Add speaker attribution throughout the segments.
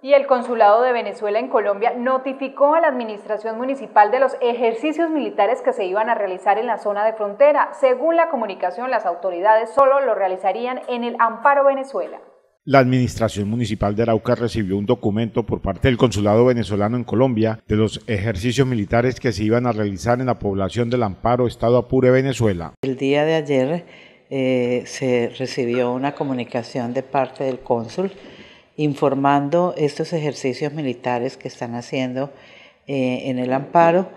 Speaker 1: Y el Consulado de Venezuela en Colombia notificó a la Administración Municipal de los ejercicios militares que se iban a realizar en la zona de frontera. Según la comunicación, las autoridades solo lo realizarían en el Amparo Venezuela.
Speaker 2: La Administración Municipal de Arauca recibió un documento por parte del Consulado venezolano en Colombia de los ejercicios militares que se iban a realizar en la población del Amparo, Estado Apure, Venezuela.
Speaker 3: El día de ayer eh, se recibió una comunicación de parte del cónsul informando estos ejercicios militares que están haciendo eh, en el amparo,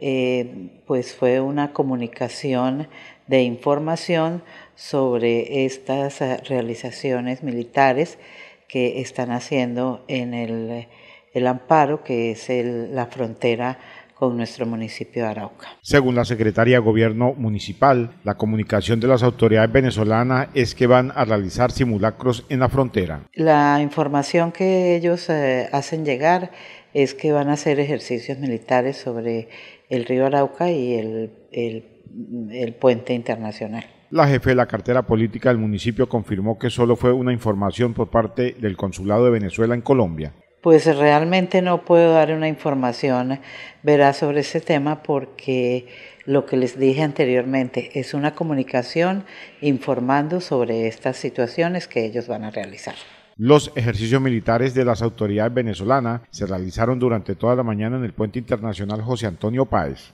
Speaker 3: eh, pues fue una comunicación de información sobre estas eh, realizaciones militares que están haciendo en el, amparo, que es la frontera con nuestro municipio de Arauca.
Speaker 2: Según la secretaria de Gobierno Municipal, la comunicación de las autoridades venezolanas es que van a realizar simulacros en la frontera.
Speaker 3: La información que ellos eh, hacen llegar es que van a hacer ejercicios militares sobre el río Arauca y el, el puente internacional.
Speaker 2: La jefe de la cartera política del municipio confirmó que solo fue una información por parte del Consulado de Venezuela en Colombia
Speaker 3: pues realmente no puedo dar una información veraz sobre ese tema porque lo que les dije anteriormente es una comunicación informando sobre estas situaciones que ellos van a realizar.
Speaker 2: Los ejercicios militares de las autoridades venezolanas se realizaron durante toda la mañana en el puente internacional José Antonio Páez.